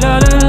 da da da